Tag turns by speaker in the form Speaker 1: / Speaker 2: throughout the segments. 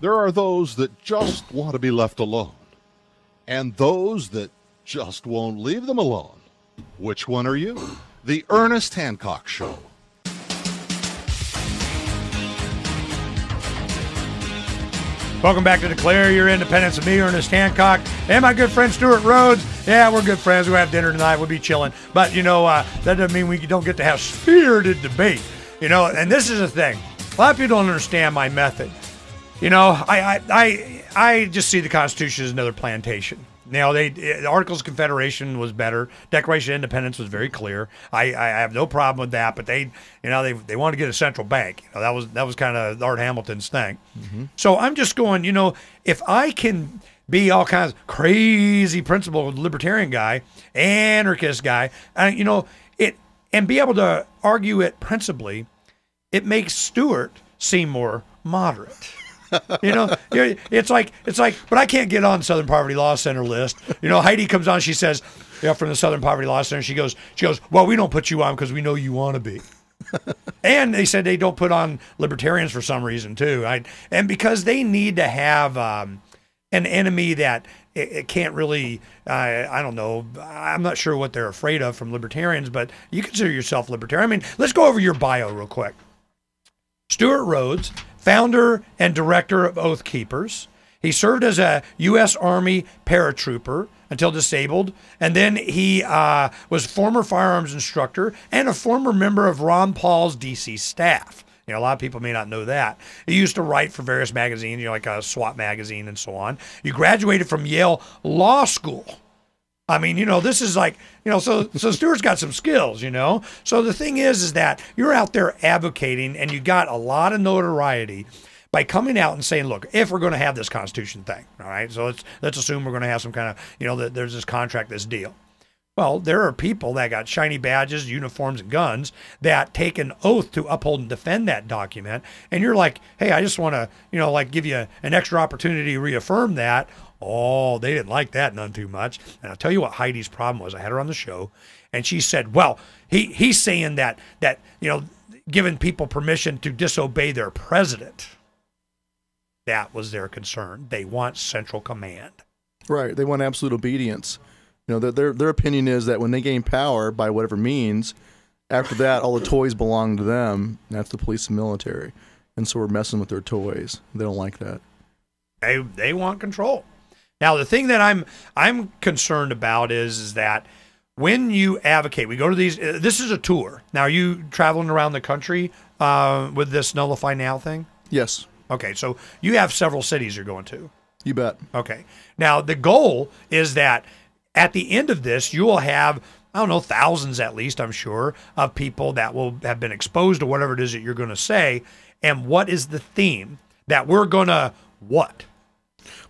Speaker 1: There are those that just want to be left alone, and those that just won't leave them alone. Which one are you? The Ernest Hancock Show.
Speaker 2: Welcome back to Declare Your Independence with me, Ernest Hancock, and my good friend Stewart Rhodes. Yeah, we're good friends. We'll have dinner tonight. We'll be chilling. But, you know, uh, that doesn't mean we don't get to have spirited debate. You know, and this is the thing. A lot of people don't understand my method. You know, I, I, I, I just see the Constitution as another plantation. Now, they the Articles of Confederation was better. Declaration of Independence was very clear. I, I have no problem with that. But they, you know, they they want to get a central bank. You know, that was that was kind of Art Hamilton's thing. So I'm just going. You know, if I can be all kinds of crazy principled libertarian guy, anarchist guy, uh, you know, it and be able to argue it principally, it makes Stewart seem more moderate. You know, it's like it's like, but I can't get on Southern Poverty Law Center list. You know, Heidi comes on, she says, "Yeah, from the Southern Poverty Law Center." She goes, she goes, "Well, we don't put you on because we know you want to be." and they said they don't put on libertarians for some reason too. I, and because they need to have um, an enemy that it, it can't really. Uh, I don't know. I'm not sure what they're afraid of from libertarians, but you consider yourself libertarian. I mean, let's go over your bio real quick. Stewart Rhodes, founder and director of Oath Keepers. He served as a U.S. Army paratrooper until disabled, and then he uh, was former firearms instructor and a former member of Ron Paul's D.C. staff. You know, a lot of people may not know that. He used to write for various magazines, you know, like a SWAT magazine and so on. You graduated from Yale Law School. I mean, you know, this is like, you know, so so Stewart's got some skills, you know. So the thing is, is that you're out there advocating, and you got a lot of notoriety by coming out and saying, look, if we're going to have this Constitution thing, all right, so let's let's assume we're going to have some kind of, you know, that there's this contract, this deal. Well, there are people that got shiny badges, uniforms, and guns that take an oath to uphold and defend that document. And you're like, hey, I just want to, you know, like give you an extra opportunity to reaffirm that. Oh, they didn't like that none too much. And I'll tell you what Heidi's problem was. I had her on the show, and she said, well, he he's saying that that you know, giving people permission to disobey their president. That was their concern. They want central command.
Speaker 3: Right. They want absolute obedience. You know, their, their their opinion is that when they gain power by whatever means, after that, all the toys belong to them. That's the police and military. And so we're messing with their toys. They don't like that.
Speaker 2: They they want control. Now the thing that I'm I'm concerned about is is that when you advocate, we go to these. uh, This is a tour. Now, are you traveling around the country uh, with this Nullify Now thing?
Speaker 3: Yes,
Speaker 2: Okay, so you have several cities you're going to.
Speaker 3: you bet.
Speaker 2: Okay. Now the goal is that at the end of this, you will have I don't know thousands at least I'm sure of people that will have been exposed to whatever it is that you're going to say. And what is the theme that we're going to what?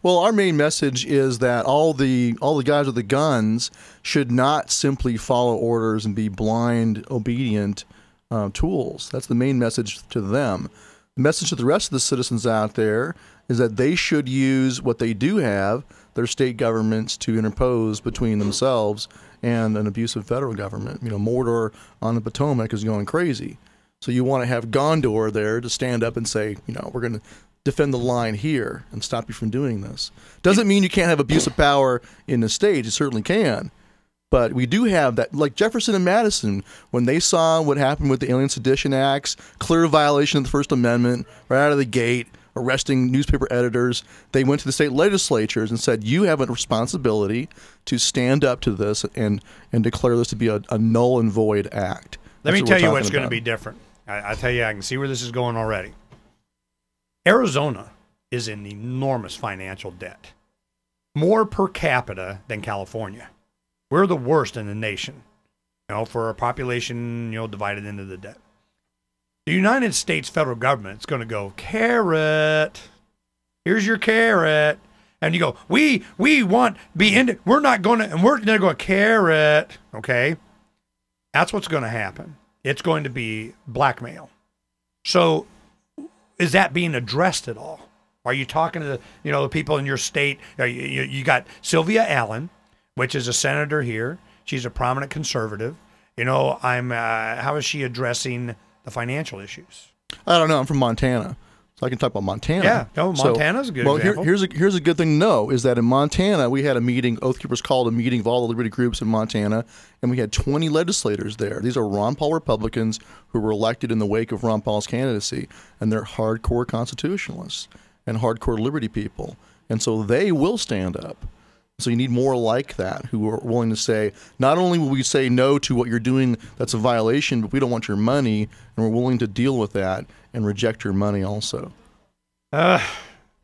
Speaker 3: Well, our main message is that all the all the guys with the guns should not simply follow orders and be blind, obedient uh, tools. That's the main message to them. The message to the rest of the citizens out there is that they should use what they do have, their state governments, to interpose between themselves and an abusive federal government. You know, Mordor on the Potomac is going crazy. So you want to have Gondor there to stand up and say, you know, we're going to defend the line here and stop you from doing this. Doesn't mean you can't have abuse of power in the state. You certainly can. But we do have that, like Jefferson and Madison, when they saw what happened with the Alien Sedition Acts, clear violation of the First Amendment, right out of the gate, arresting newspaper editors, they went to the state legislatures and said, "You have a responsibility to stand up to this and and declare this to be a, a null and void act."
Speaker 2: Let
Speaker 3: That's
Speaker 2: me tell you what's going to be different. I, I tell you, I can see where this is going already. Arizona is in enormous financial debt, more per capita than California. We're the worst in the nation, you know, for a population, you know, divided into the debt. The United States federal government is going to go carrot. Here's your carrot, and you go. We we want be in. We're not going to, and we're going to go carrot. Okay, that's what's going to happen. It's going to be blackmail. So, is that being addressed at all? Are you talking to the you know the people in your state? You, you, you got Sylvia Allen, which is a senator here. She's a prominent conservative. You know, I'm. Uh, how is she addressing the financial issues?
Speaker 3: I don't know. I'm from Montana, So I can talk about Montana.
Speaker 2: Yeah, no,
Speaker 3: So-
Speaker 2: Montana's a good
Speaker 3: well, here- here's a here's a good thing to know is that in Montana we had a meeting. Oath Keepers called a meeting of all the liberty groups in Montana, and we had 20 legislators there. These are Ron Paul Republicans who were elected in the wake of Ron Paul's candidacy, and they're hardcore constitutionalists and hardcore liberty people, and so they will stand up. So you need more like that who are willing to say, not only will we say no to what you're doing that's a violation, but we don't want your money, and we're willing to deal with that and reject your money also.
Speaker 2: Uh,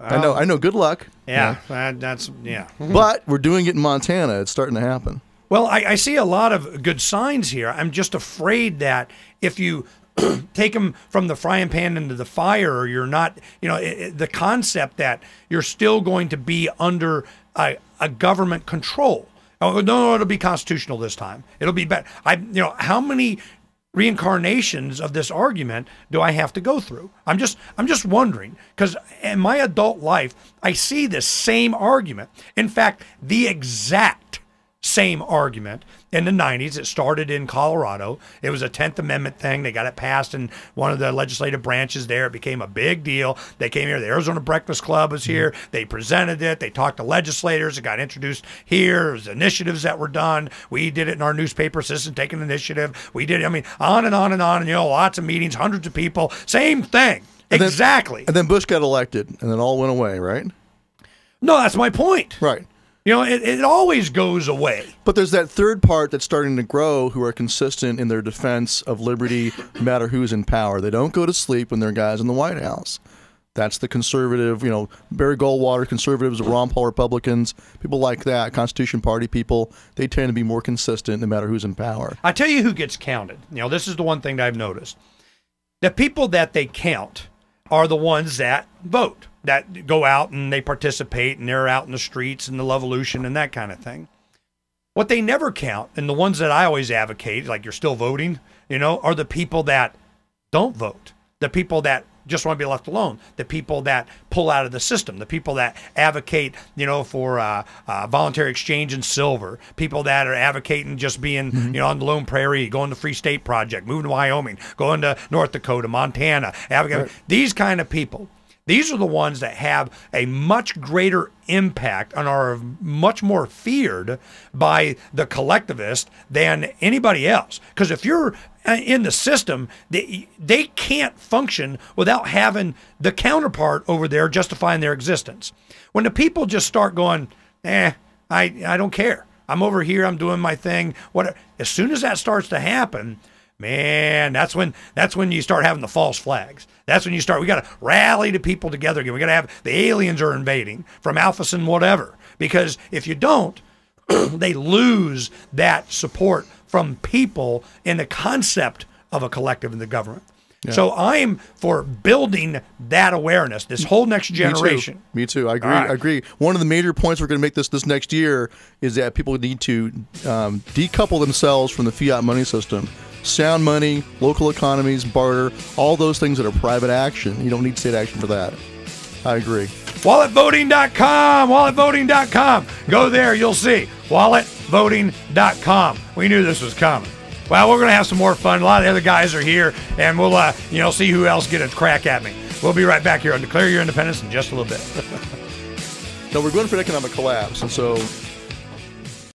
Speaker 3: I know, I know. Good luck.
Speaker 2: yeah, that, that's yeah.
Speaker 3: But we're doing it in Montana. It's starting to happen.
Speaker 2: Well, I, I see a lot of good signs here. I'm just afraid that if you take them from the frying pan into the fire, you're not, you know, it, it- the concept that you're still going to be under a, a government control. Oh, no, no, it'll be constitutional this time. It'll be better. I, you know, how many reincarnations of this argument do I have to go through? I'm just I'm just wondering because in my adult life I see this same argument. In fact, the exact same argument in the 90s. It started in Colorado. It was a 10th Amendment thing. They got it passed in one of the legislative branches there. It became a big deal. They came here. The Arizona Breakfast Club was here. Mm-hmm. They presented it. They talked to legislators. It got introduced here. There was initiatives that were done. We did it in our newspaper, system, taking Initiative. We did it. I mean, on and on and on. And, you know, lots of meetings, hundreds of people. Same thing.
Speaker 3: then-
Speaker 2: exactly.
Speaker 3: And then Bush got elected, and then all went away, right?
Speaker 2: no, that's my point.
Speaker 3: Right.
Speaker 2: You know, it, it always goes away.
Speaker 3: But there's that third part that's starting to grow who are consistent in their defense of liberty, no matter who's in power. They don't go to sleep when they're guys in the White House. That's the conservative, you know, Barry Goldwater conservatives, Ron Paul Republicans, people like that, Constitution Party people. They tend to be more consistent no matter who's in power.
Speaker 2: I tell you who gets counted. You know, this is the one thing that I've noticed. The people that they count are the ones that vote, that go out and they participate and they're out in the streets and the Levolution and that kind of thing. What they never count, and the ones that I always advocate, like you're still voting, you know, are the people that don't vote, the people that just want to be left alone, the people that pull out of the system, the people that advocate, you know, for uh, uh, voluntary exchange in silver, people that are advocating just being, you know, on the Lone Prairie, going to Free State Project, moving to Wyoming, going to North Dakota, Montana, advocate. These kind of people. These are the ones that have a much greater impact and are much more feared by the collectivist than anybody else. Because if you're in the system, they, they can't function without having the counterpart over there justifying their existence. When the people just start going, eh, I, I don't care. I'm over here. I'm doing my thing. What? As soon as that starts to happen, man, that's when that's when you start having the false flags. That's when you start. We got to rally the people together again. We got to have the aliens are invading from Alpha and whatever. Because if you don't, they lose that support from people in the concept of a collective in the government. So I'm for building that awareness. This whole next generation.
Speaker 3: Me too. Me too. I agree.
Speaker 2: Right.
Speaker 3: I agree. One of the major points we're going to make this this next year is that people need to um, decouple themselves from the fiat money system. Sound money, local economies, barter, all those things that are private action. You don't need state action for that. I agree.
Speaker 2: WalletVoting.com, WalletVoting.com. Go there, you'll see. WalletVoting.com. We knew this was coming. Well, we're going to have some more fun. A lot of the other guys are here, and we'll, uh, you know, see who else get a crack at me. We'll be right back here on Declare Your Independence in just a little bit.
Speaker 3: No, we're going for an economic collapse, and so